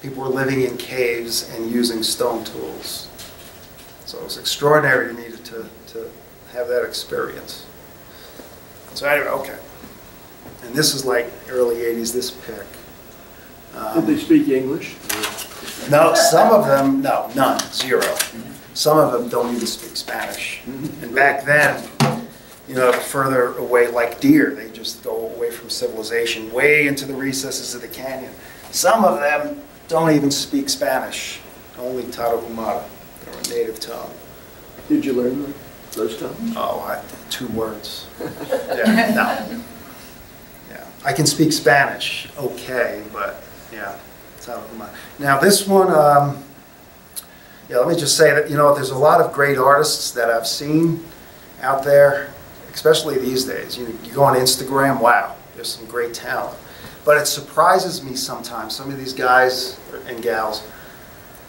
people were living in caves and using stone tools. So it was extraordinary to me to, to, have that experience. So anyway, okay. And this is like early 80s, this pic. Did they um, speak English? No, some of them, no, none, zero. Some of them don't even speak Spanish. And back then, you know, further away, like deer, they just go away from civilization, way into the recesses of the canyon. Some of them don't even speak Spanish, only Tarahumara, their native tongue. Did you learn the- those tongues? Oh, I, two words. Yeah, no. Yeah, I can speak Spanish, okay, but, yeah, it's out of my, now this one, um, yeah, let me just say that, you know, there's a lot of great artists that I've seen out there, especially these days. You, you go on Instagram, wow, there's some great talent. But it surprises me sometimes, some of these guys and gals,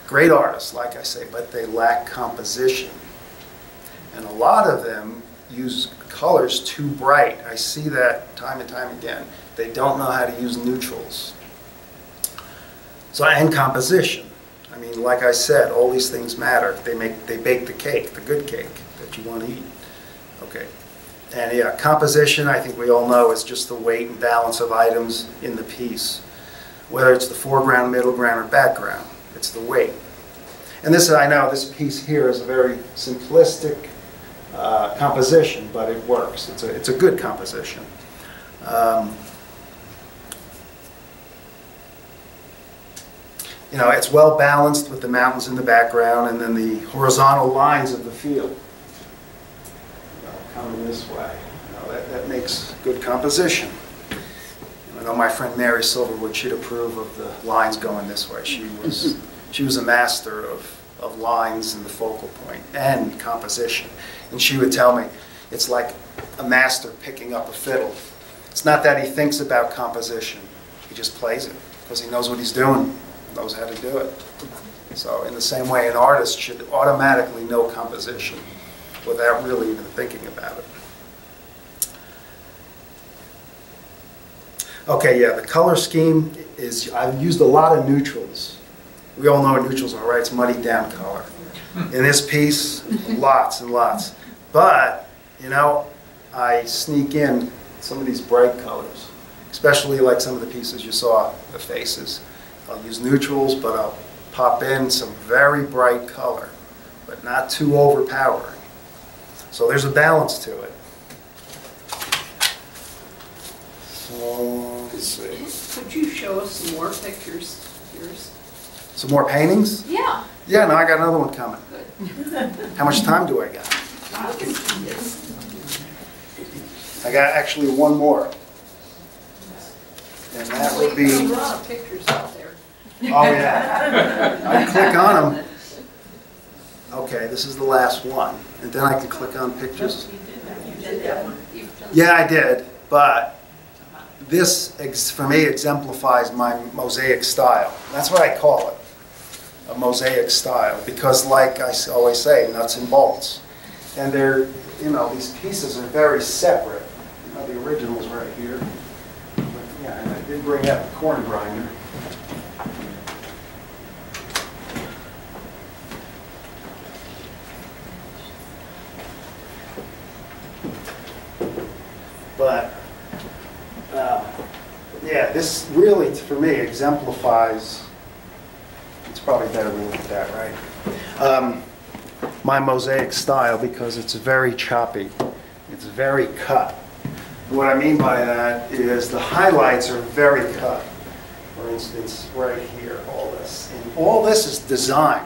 great artists, like I say, but they lack composition. And a lot of them use colors too bright. I see that time and time again. They don't know how to use neutrals. So, and composition. I mean, like I said, all these things matter. They make, they bake the cake, the good cake that you want to eat. Okay. And yeah, composition, I think we all know, is just the weight and balance of items in the piece. Whether it's the foreground, middle ground, or background, it's the weight. And this, I know, this piece here is a very simplistic uh, composition, but it works. It's a, it's a good composition. Um, you know, it's well balanced with the mountains in the background and then the horizontal lines of the field coming this way. You know, that, that makes good composition. And I know my friend Mary Silverwood, she'd approve of the lines going this way. She was, she was a master of, of lines and the focal point and composition. And she would tell me, it's like a master picking up a fiddle. It's not that he thinks about composition, he just plays it because he knows what he's doing, knows how to do it. So in the same way, an artist should automatically know composition without really even thinking about it. Okay, yeah, the color scheme is, I've used a lot of neutrals. We all know what neutrals are, right? It's muddy down color. In this piece, lots and lots. But, you know, I sneak in some of these bright colors, especially like some of the pieces you saw, the faces. I'll use neutrals, but I'll pop in some very bright color, but not too overpowering. So there's a balance to it. So, let's see. Could you show us some more pictures, yours? Some more paintings? Yeah. Yeah, no, I got another one coming. Good. How much time do I got? I can see this. I got actually one more. And that would There's be, a lot of pictures out there. oh yeah. I click on them. Okay, this is the last one. And then I can click on pictures. You did that one. You've done- Yeah, I did, but this, for me, exemplifies my mosaic style. That's what I call it, a mosaic style, because like I always say, nuts and bolts. And they're, you know, these pieces are very separate. You know, the original's right here. But, Yeah, and I did bring out the corn grinder. But, uh, yeah, this really, for me, exemplifies, it's probably better to look at that, right? Um, My mosaic style, because it's very choppy, it's very cut. What I mean by that is the highlights are very cut. For instance, right here, all this. And all this is design.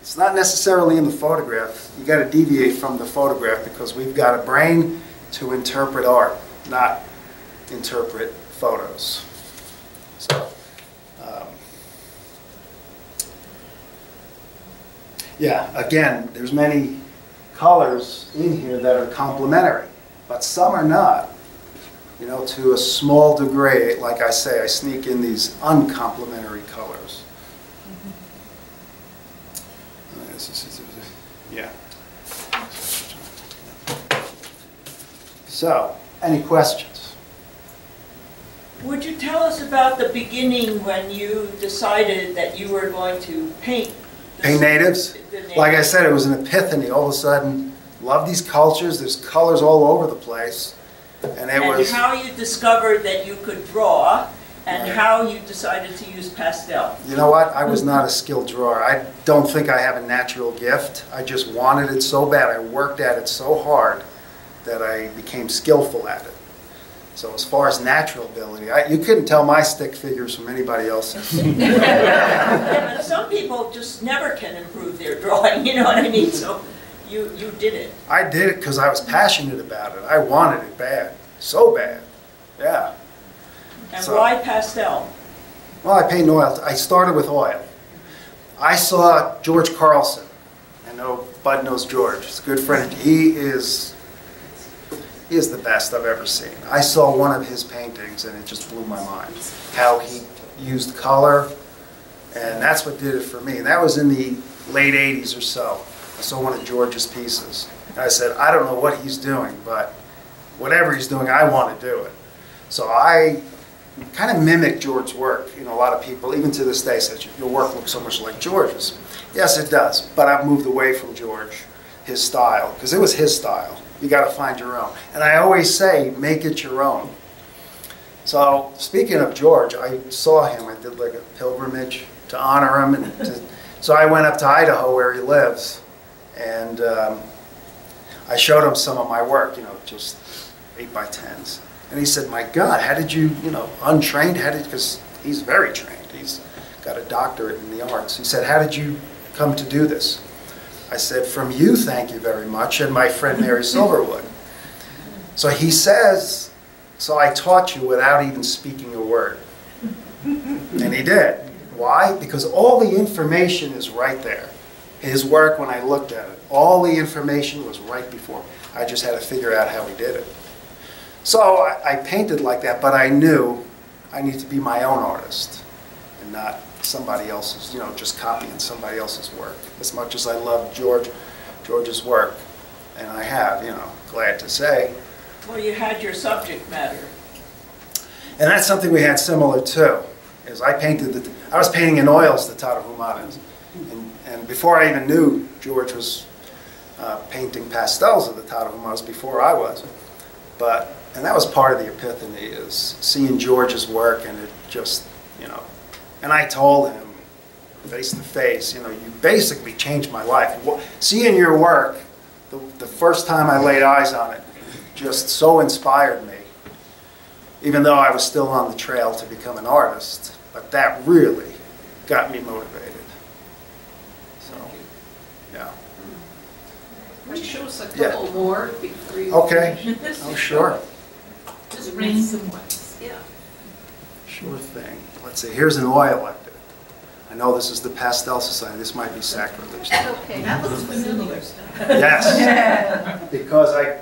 It's not necessarily in the photograph. You got to deviate from the photograph because we've got a brain to interpret art, not interpret photos. So, um, yeah, again, there's many colors in here that are complementary, but some are not. You know, to a small degree, like I say, I sneak in these uncomplimentary colors. This is- Yeah. So, any questions? Would you tell us about the beginning when you decided that you were going to paint? Paint natives? the Like I said, it was an epiphany. All of a sudden, love these cultures. There's colors all over the place. And it And was, how you discovered that you could draw, and Right. how you decided to use pastel? you know what? I was not a skilled drawer. I don't think I have a natural gift. I just wanted it so bad. I worked at it so hard that I became skillful at it. So as far as natural ability, I, you couldn't tell my stick figures from anybody else's. Yeah, but some people just never can improve their drawing, you know what I mean? So you, you did it. I did it because I was passionate about it. I wanted it bad, so bad. Yeah. And So- why pastel? Well, I paint oil. I started with oil. I saw George Carlson. I know Bud knows George. He's a good friend. He is he is the best I've ever seen. I saw one of his paintings and it just blew my mind. How he used color, and that's what did it for me. And that was in the late 80s or so. I saw one of George's pieces. And I said, I don't know what he's doing, but whatever he's doing, I want to do it. So I kind of mimic George's work. You know, a lot of people, even to this day, says your work looks so much like George's. Yes, it does, but I've moved away from George, his style, because it was his style. You got to find your own. And I always say, make it your own. So speaking of George, I saw him. I did like a pilgrimage to honor him, and to, so I went up to Idaho where he lives, and um, I showed him some of my work. You know, just eight by tens. And he said, "My God, how did you, you know, untrained? How did? Because he's very trained. He's got a doctorate in the arts. He said, how did you come to do this?" I said, "From you, thank you very much, and my friend Mary Silverwood." So he says, "So I taught you without even speaking a word," and he did. Why? Because all the information is right there. His work, when I looked at it, all the information was right before. me. I just had to figure out how he did it. So I, I painted like that, but I knew I need to be my own artist and not somebody else's, you know, just copying somebody else's work. As much as I love George, George's work, and I have, you know, glad to say. Well, you had your subject matter. And that's something we had similar too, is I painted, the, I was painting in oils the Tarahumaras. And, and before I even knew George was uh, painting pastels of the Tarahumaras before I was. But, and that was part of the epiphany, is seeing George's work and it just, you know, and I told him face to face, you know, you basically changed my life. Seeing your work, the, the first time I laid eyes on it, just so inspired me even though I was still on the trail to become an artist. But that really got me motivated. So, yeah. Show us a Yeah. couple more before you. Okay. finish. Oh, sure. Just random ones, yeah. Sure thing. Let's say, here's an oil I did. I know this is the Pastel Society. This might be sacrilege. Okay. That looks familiar. Yes. Because I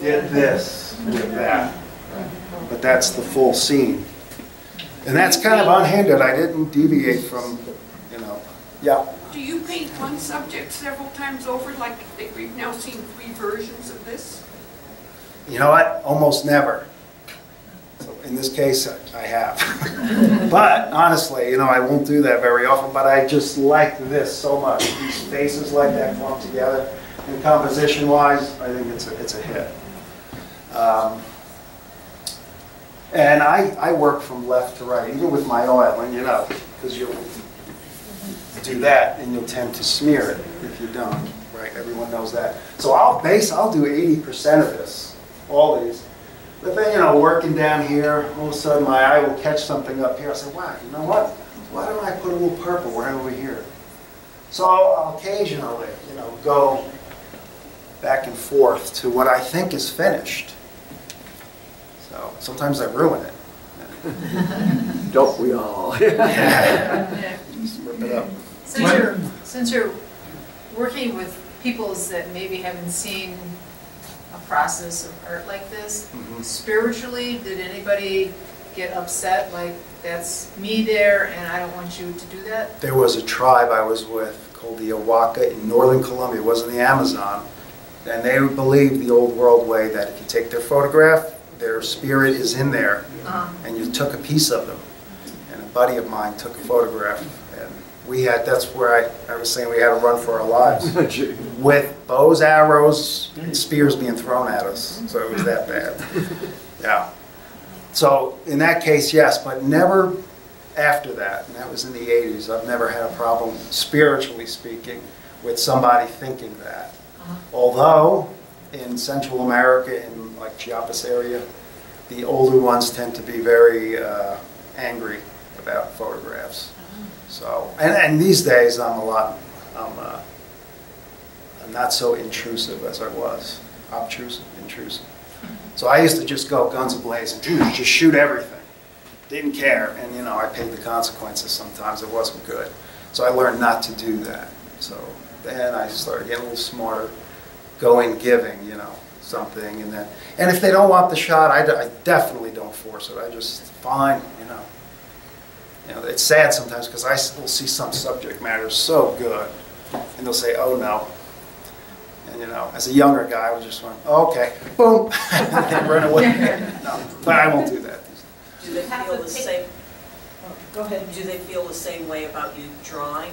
did this with that. But that's the full scene. And that's kind of unhindered. I didn't deviate from, you know, yeah. Do you paint one subject several times over, like we've now seen three versions of this? You know what? Almost never. In this case, I have. but honestly, you know, I won't do that very often, but I just like this so much. These faces like that clump together. And composition-wise, I think it's a, it's a hit. Um, and I, I work from left to right, even with my oil, and you know, because you'll do that and you'll tend to smear it if you don't, right? Everyone knows that. So I'll base, I'll do 80% of this, all these. But then, you know, working down here, all of a sudden my eye will catch something up here. I say, wow, you know what? Why don't I put a little purple right over here? So I'll occasionally, you know, go back and forth to what I think is finished. So sometimes I ruin it. Don't we all? Just rip it up. Since you're, since you're working with peoples that maybe haven't seen a process of art like this, Mhm. spiritually, did anybody get upset, like, that's me there and I don't want you to do that? There was a tribe I was with called the Arhuaco in northern Colombia, it wasn't the Amazon. And they believed the old world way that if you take their photograph, their spirit is in there, Uh, and you took a piece of them. And a buddy of mine took a photograph, we had, that's where I, I was saying we had to run for our lives. With bows, arrows, and spears being thrown at us, so it was that bad. Yeah. So in that case, yes, but never after that, and that was in the 80s, I've never had a problem, spiritually speaking, with somebody thinking that. Although, in Central America, in like Chiapas area, the older ones tend to be very uh, angry about photographs. So, and, and these days, I'm a lot, I'm, uh, I'm not so intrusive as I was. Obtrusive, intrusive. So I used to just go guns ablazing, just shoot everything. Didn't care, and you know, I paid the consequences sometimes. It wasn't good. So I learned not to do that. So then I started getting a little smarter, going giving, you know, something, and then, and if they don't want the shot, I, I definitely don't force it. I just, fine, you know. You know, it's sad sometimes because I will see some subject matter so good, and they'll say, oh no. And you know, as a younger guy, I was just went, oh, okay, boom, and then run away. No, but I won't do that. Do they feel the take- same, oh, Go ahead. do they feel the same way about you drawing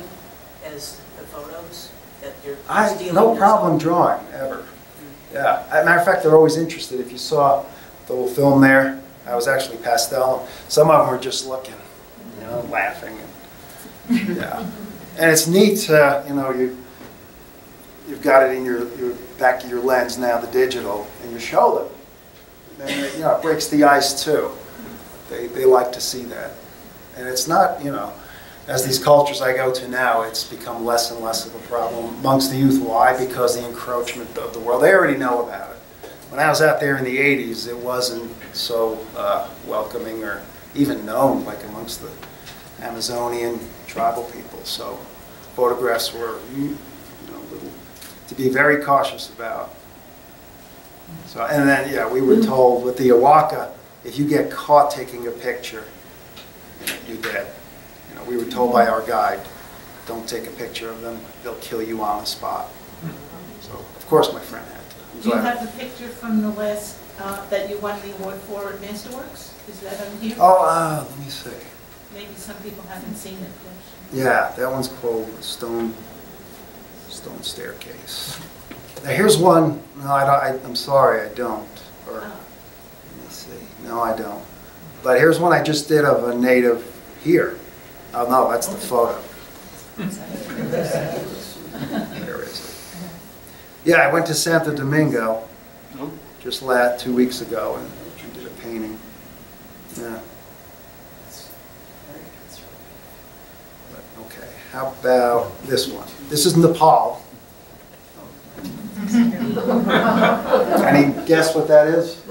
as the photos? That you're I, stealing? no this- problem drawing, ever. Mm-hmm. Yeah, as a matter of fact, they're always interested. If you saw the little film there, I was actually pastel. Some of them were just looking, you know, laughing. And, yeah, and it's neat, uh, you know, you you've got it in your, your back of your lens now, the digital, and you show them. And it, you know, it breaks the ice too. They they like to see that, and it's not, you know as these cultures I go to now, it's become less and less of a problem amongst the youth. Why? Because the encroachment of the world. They already know about it. When I was out there in the 80s, it wasn't so uh, welcoming or even known, like amongst the Amazonian tribal people. So photographs were, you know, little, to be very cautious about. So, and then, yeah, we were told with the Arhuaco, if you get caught taking a picture, you're dead. You know, we were told by our guide, don't take a picture of them, they'll kill you on the spot. So, of course, my friend had to. Do you have the picture from the last, uh, that you won the award for at Masterworks? Is that on here? Oh, uh, let me see. Maybe some people haven't seen it. Yeah, that one's called Stone, Stone Staircase. Now, here's one, no, I don't, I, I'm sorry, I don't, or, oh. let me see, no, I don't. But here's one I just did of a native here. Oh, no, that's the photo. There is it. Yeah, I went to Santo Domingo oh. just la, two weeks ago and did a painting. Yeah. But, Okay, how about this one? This is Nepal. Any guess what that is?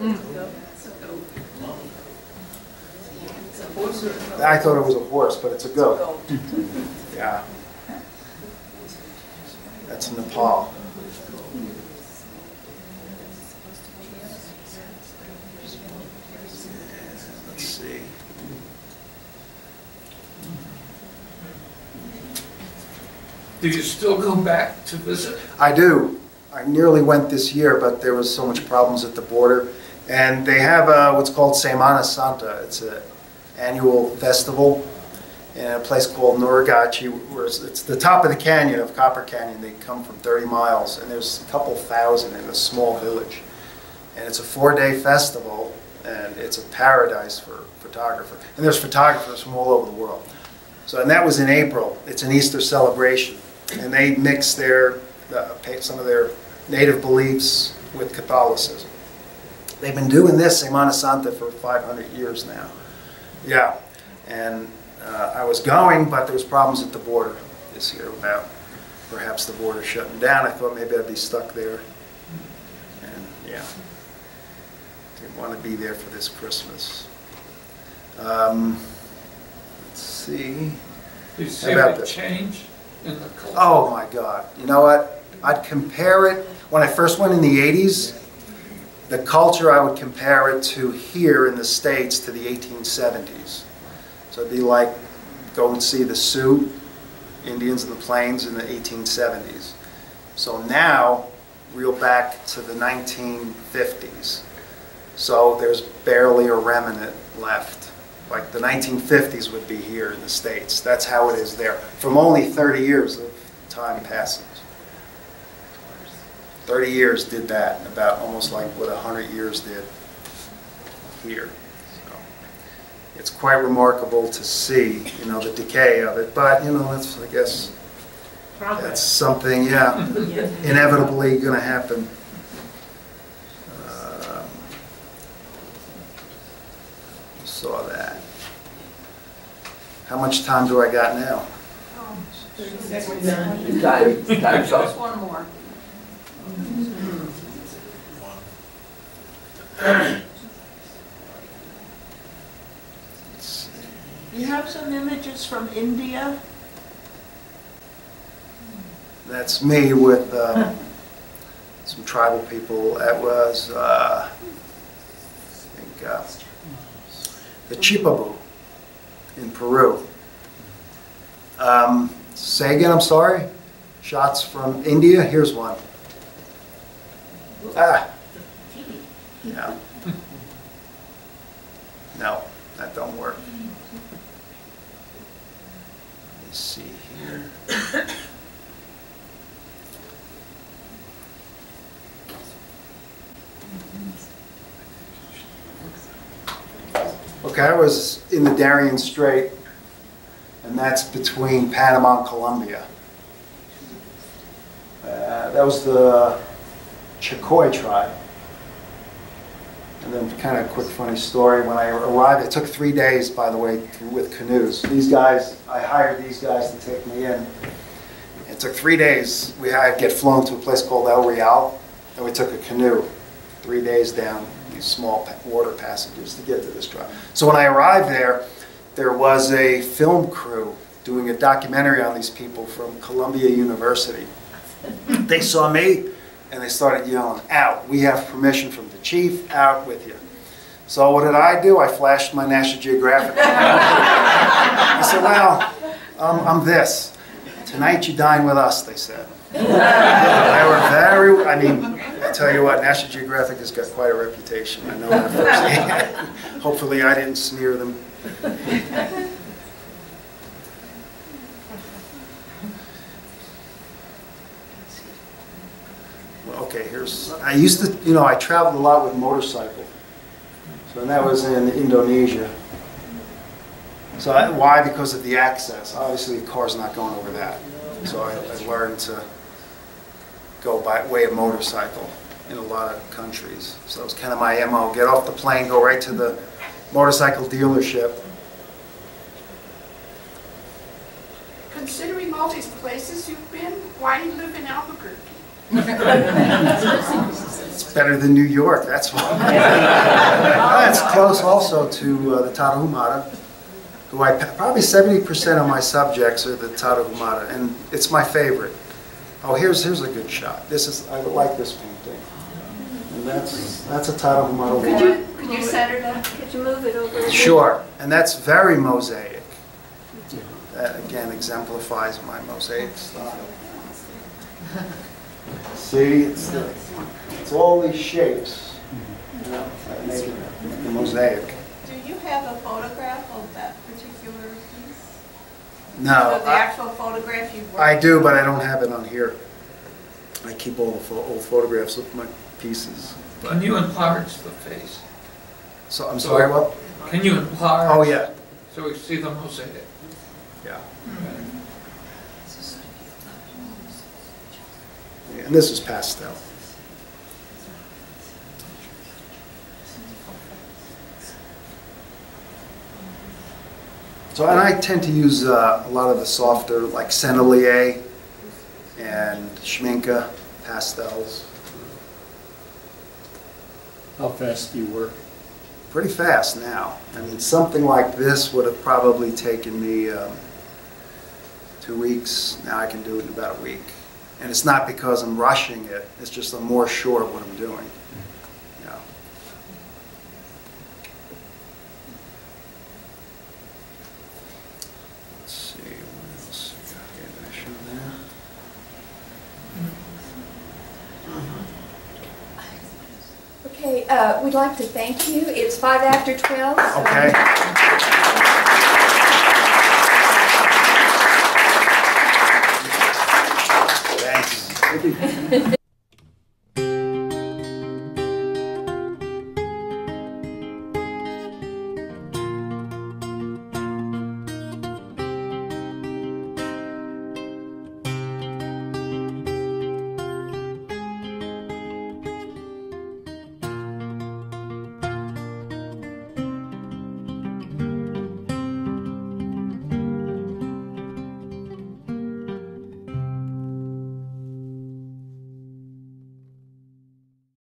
I thought it was a horse, but it's a goat. Yeah. That's Nepal. Let's see. Do you still go back to visit? I do. I nearly went this year, but there was so much problems at the border. And they have uh, what's called Semana Santa. It's an annual festival in a place called Norogachi, where it's, it's the top of the canyon of Copper Canyon. They come from 30 miles, and there's a couple thousand in a small village. And it's a four-day festival, and it's a paradise for photographers. And there's photographers from all over the world. So, and that was in April. It's an Easter celebration, and they mix their uh, some of their native beliefs with Catholicism. They've been doing this Semana Santa for 500 years now. Yeah, and uh, I was going, but there was problems at the border this year about perhaps the border shutting down. I thought maybe I'd be stuck there, and yeah, didn't want to be there for this Christmas. Um, let's see. Do you see about the- change in the culture? Oh my God! You know what? I'd compare it when I first went in the '80s. The culture I would compare it to here in the states to the 1870s. So it'd be like go and see the Sioux Indians in the plains in the 1870s. So now, reel back to the 1950s. So there's barely a remnant left. Like the 1950s would be here in the States. That's how it is there. From only 30 years of time passage. 30 years did that, about almost like what 100 years did here. So It's quite remarkable to see, you know, the decay of it, but, you know, that's, I guess, that's something, yeah, inevitably going to happen. Um, Saw that. How much time do I got now? Time, time's up. Just one more. You have some images from India? That's me with uh, some tribal people. That was, uh, I think, uh, the Shipibo in Peru. Um, say again, I'm sorry? Shots from India? Here's one. Ah. Yeah. No, that don't work. Let me see here. Okay, I was in the Darien Strait, and that's between Panama and Colombia. Uh, that was the Chacoy tribe. And then, kind of a quick funny story. When I arrived, it took three days, by the way, with canoes. These guys, I hired these guys to take me in. It took three days. We had to get flown to a place called El Real, and we took a canoe. Three days down these small water passages to get to this tribe. So when I arrived there, there was a film crew doing a documentary on these people from Columbia University. They saw me and they started yelling, out, we have permission from the chief, out with you. So what did I do? I flashed my National Geographic. I said, well, Um, I'm this. Tonight you dine with us, they said. They were very, I mean, I tell you what, National Geographic has got quite a reputation. I know that firsthand. Hopefully I didn't smear them. Well, okay, here's, I used to, you know, I traveled a lot with motorcycle. So that was in Indonesia. So I- why? Because of the access. Obviously, the car's not going over that. So I, I learned to go by way of motorcycle in a lot of countries. So it was kind of my MO, get off the plane, go right to the motorcycle dealership. Considering all these places you've been, why do you live in Albuquerque? It's better than New York, that's why. Well, It's close also to uh, the Tarahumara, who I, probably 70% of my subjects are the Tarahumara, and it's my favorite. Oh, here's, here's a good shot. This is, I like this painting. And that's, that's a title model. Could you, could you center that? Could you move it over? a? Sure, and that's very mosaic. That again exemplifies my mosaic style. See, it's, the- it's all these shapes, you know, that make it the mosaic. Do you have a photograph of that particular piece? No, Of the I- actual photograph you worked? I do, but I don't have it on here. I keep all the pho- old photographs of my pieces. Can you enlarge the face? So, I'm sorry, what? Can you enlarge? Oh, yeah, So we see the mosaic. yeah. And this is pastel. So, and I tend to use uh, a lot of the softer, like Sennelier and Schminke pastels. How fast do you work? Pretty fast now. I mean, something like this would have probably taken me um, two weeks. Now I can do it in about a week. And it's not because I'm rushing it, it's just I'm more sure of what I'm doing. Yeah. Let's see, what else we got here? Did I show that? Okay, uh, we'd like to thank you. It's five after 12. so- Okay. Thanks.